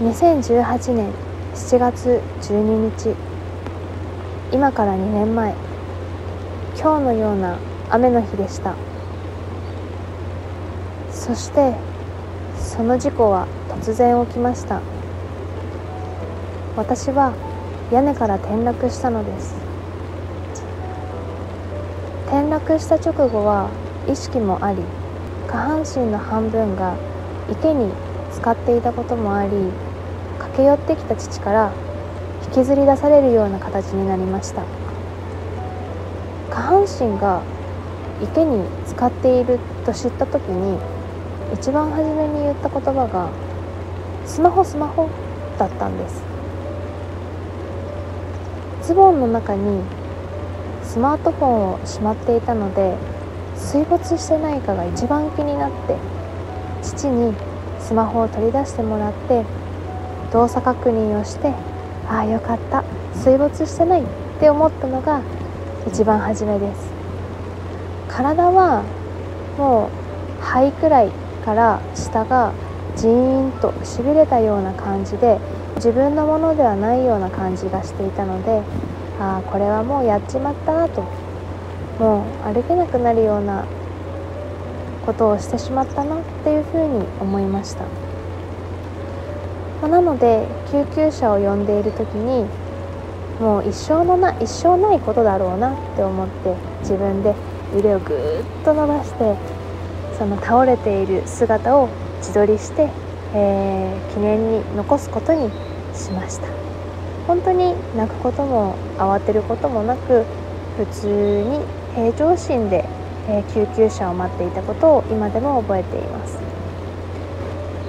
2018年7月12日。今から2年前今日のような雨の日でした。そしてその事故は突然起きました。私は屋根から転落したのです。転落した直後は意識もあり下半身の半分が池に浸かっていたこともありけ寄ってきた父から引きずり出されるような形になりました。下半身が池に浸かっていると知った時に一番初めに言った言葉が「スマホスマホ」だったんです。ズボンの中にスマートフォンをしまっていたので水没してないかが一番気になって父にスマホを取り出してもらって動作確認をしてああよかった。水没してないって思ったのが一番初めです。体はもう肺くらいから下がジーンとしびれたような感じで自分のものではないような感じがしていたのでああこれはもうやっちまったなともう歩けなくなるようなことをしてしまったなっていうふうに思いました、ま、なので救急車を呼んでいる時にもう一生のな一生ないことだろうなって思って自分で腕をぐーっと伸ばしてその倒れている姿を自撮りして、えー、記念に残すことにしました。本当に泣くことも慌てることもなく普通に平常心で、えー、救急車を待っていたことを今でも覚えています。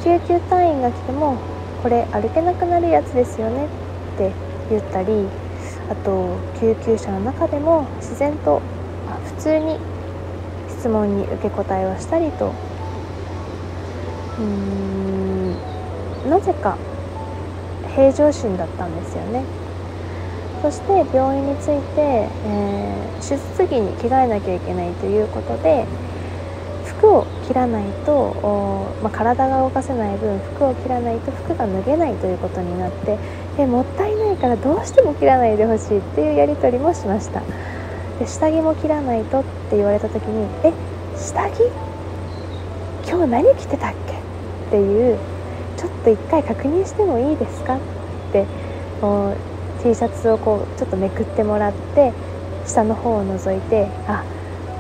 救急隊員が来ても「これ歩けなくなるやつですよね」って言ったりあと救急車の中でも自然と普通に質問に受け答えをしたりと。うーんなぜか平常心だったんですよね。そして病院に着いて、えー、手術着に着替えなきゃいけないということで服を切らないと、まあ、体が動かせない分服を切らないと服が脱げないということになってえもったいないからどうしても切らないでほしいっていうやり取りもしましたで下着も切らないとって言われた時に「え下着？今日何着てたっけ?」っていう「ちょっと一回確認してもいいですか?」ってこう T シャツをこうちょっとめくってもらって下の方を覗いて「あっ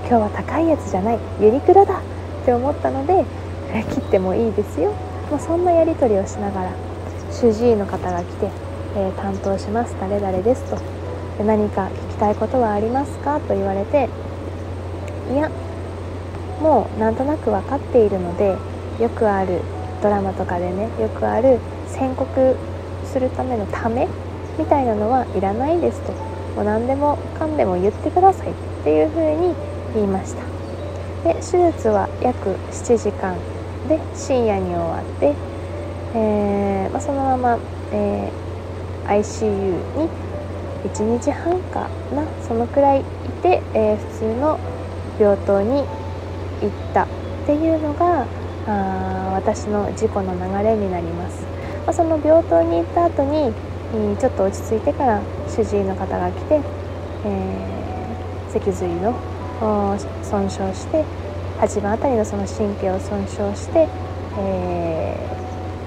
今日は高いやつじゃないユニクロだ!」って思ったので「切ってもいいですよ」まあ、そんなやり取りをしながら主治医の方が来て「えー、担当します誰々です」とで「何か聞きたいことはありますか?」と言われていやもうなんとなく分かっているのでよくあるドラマとかでねよくある宣告するためのためみたいなのはいらないですともう何でもかんでも言ってくださいっていうふうに言いました。で手術は約7時間。で深夜に終わって、えーまあ、そのまま、えー、ICU に1日半かな。そのくらいいて、えー、普通の病棟に行った。っていうのがあ私の事故の流れになります、まあ、その病棟に行った後にちょっと落ち着いてから主治医の方が来て、えー、脊髄の損傷して8番あたりのその神経を損傷して、え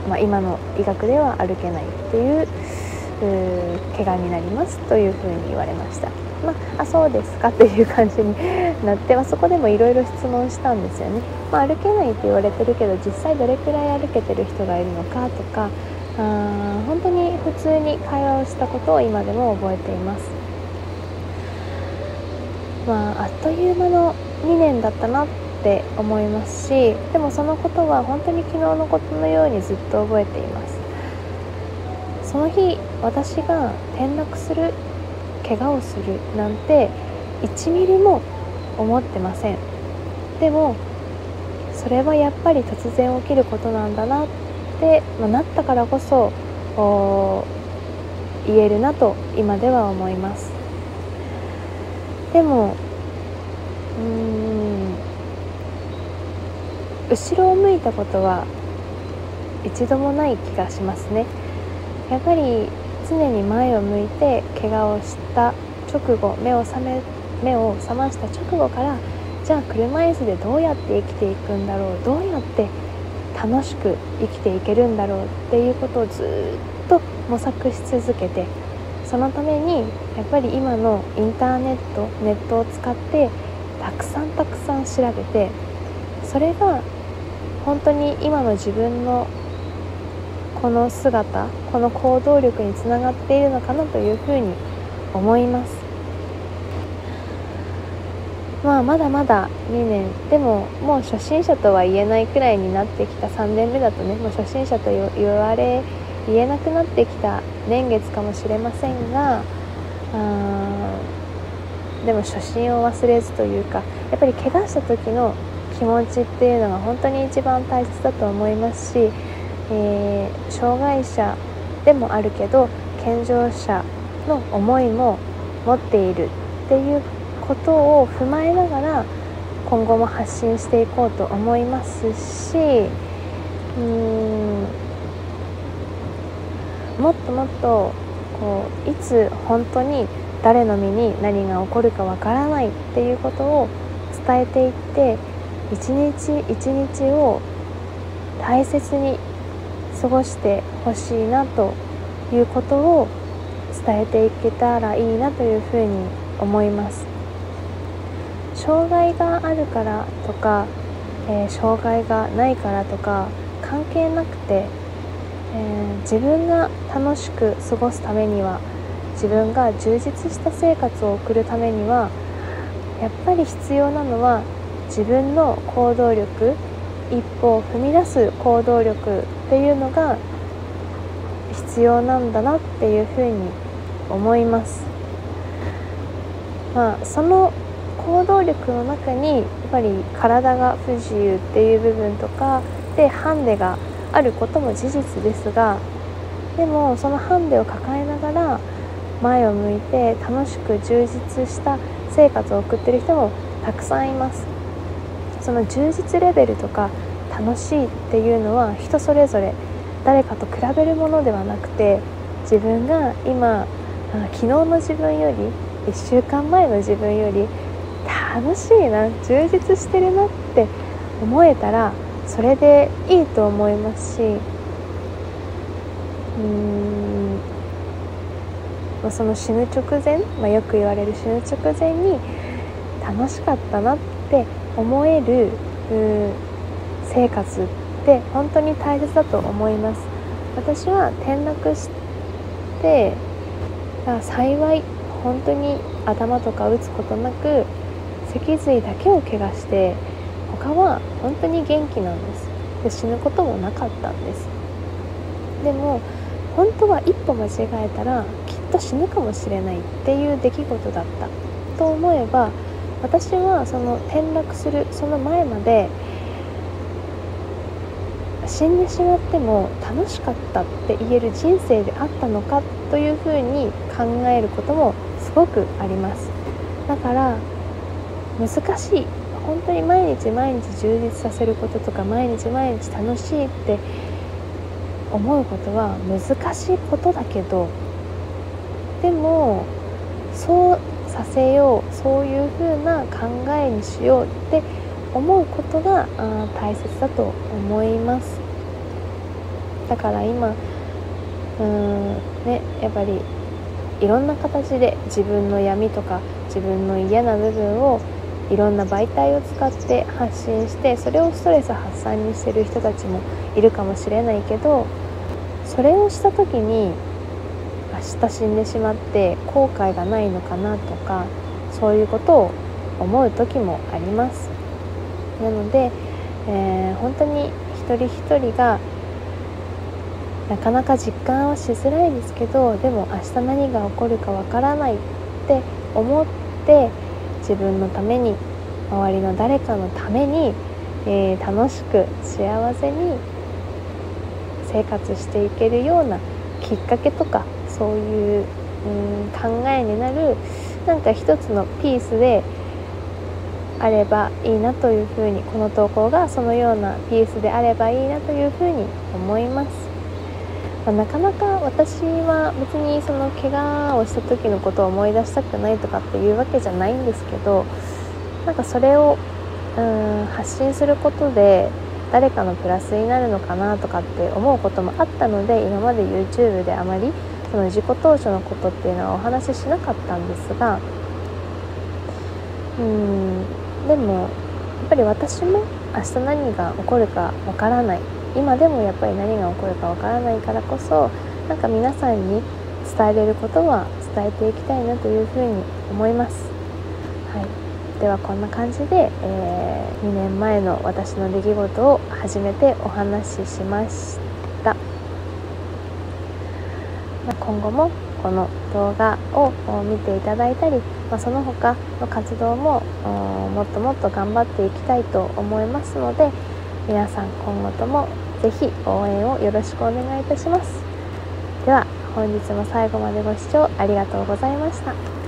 ーまあ、今の医学では歩けないっていう怪我になりますというふうに言われました。まあ、あそうですかっていう感じになって、まあ、そこでもいろいろ質問したんですよね、まあ、歩けないって言われてるけど実際どれくらい歩けてる人がいるのかとかあ本当に普通に会話をしたことを今でも覚えていますまああっという間の2年だったなって思いますしでもそのことは本当に昨日のことのようにずっと覚えています。その日私が転落する怪我をするなんて1ミリも思ってません。でもそれはやっぱり突然起きることなんだなって、まあ、なったからこそ言えるなと今では思います。でもうん。後ろを向いたことは一度もない気がしますね。やっぱり常に前を向いて怪我をした直後目を覚め目を覚ました直後からじゃあ車椅子でどうやって生きていくんだろうどうやって楽しく生きていけるんだろうっていうことをずっと模索し続けてそのためにやっぱり今のインターネットネットを使ってたくさんたくさん調べてそれが本当に今の自分のこの姿この行動力につながっているのかなというふうに思います。まあまだまだ2年でももう初心者とは言えないくらいになってきた。3年目だとねもう初心者と言われ言えなくなってきた年月かもしれませんがあでも初心を忘れずというかやっぱり怪我した時の気持ちっていうのが本当に一番大切だと思いますし、えー、障害者でもあるけど健常者の思いも持っているっていうことを踏まえながら今後も発信していこうと思いますしうーんもっともっとこういつ本当に誰の身に何が起こるかわからないっていうことを伝えていって一日一日を大切に過ごしてほしいなということを伝えていけたらいいなというふうに思います。障害があるからとか、えー、障害がないからとか関係なくて、えー、自分が楽しく過ごすためには自分が充実した生活を送るためにはやっぱり必要なのは自分の行動力一歩を踏み出す行動力っていうのが必要なんだなっていうふうに思います。まあその行動力の中にやっぱり体が不自由っていう部分とかでハンデがあることも事実ですがでもそのハンデを抱えながら前を向いて楽しく充実した生活を送ってる人もたくさんいます。その充実レベルとか楽しいっていうのは人それぞれ誰かと比べるものではなくて自分が今昨日の自分より1週間前の自分より楽しいな充実してるなって思えたらそれでいいと思いますしうーんその死ぬ直前、まあ、よく言われる死ぬ直前に楽しかったなって思える生活って本当に大切だと思います。私は転落して幸い本当に頭とか打つことなく脊髄だけを怪我して他は本当に元気なんです。で死ぬこともなかったんです。でも本当は一歩間違えたらきっと死ぬかもしれないっていう出来事だった。と思えば私はその転落するその前まで死んでしまっても楽しかったって言える人生であったのかというふうに考えることもすごくあります。だから難しい。本当に毎日毎日充実させることとか毎日毎日楽しいって思うことは難しいことだけどでもそうさせようそういう風な考えにしようって思うことがあ大切だと思います。だから今うんねやっぱりいろんな形で自分の闇とか自分の嫌な部分をいろんな媒体を使って発信してそれをストレス発散にしてる人たちもいるかもしれないけどそれをした時に明日死んでしまって後悔がないのかなとかそういうことを思う時もあります。なので、えー、本当に一人一人がなかなか実感はしづらいですけどでも明日何が起こるかわからないって思って自分のために周りの誰かのために、えー、楽しく幸せに生活していけるようなきっかけとかそういう、うん、考えになるなんか一つのピースであればいいなというふうにこの投稿がそのようなピースであればいいなというふうに思います、まあ、なかなか私は別にその怪我をした時のことを思い出したくないとかっていうわけじゃないんですけどなんかそれをうん発信することで誰かのプラスになるのかなとかって思うこともあったので今まで YouTube であまりその自己投資のことっていうのはお話ししなかったんですがうんでもやっぱり私も明日何が起こるかわからない。今でもやっぱり何が起こるかわからないからこそなんか皆さんに伝えれることは伝えていきたいなというふうに思います。はいではこんな感じで、えー、2年前の私の出来事を初めてお話ししました、ま今後もこの動画を見ていただいたり、まあ、その他の活動ももっともっと頑張っていきたいと思いますので皆さん今後ともぜひ応援をよろしくお願いいたしますでは本日も最後までご視聴ありがとうございました。